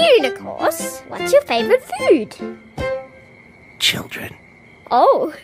Unicorns, what's your favourite food? Children. Oh,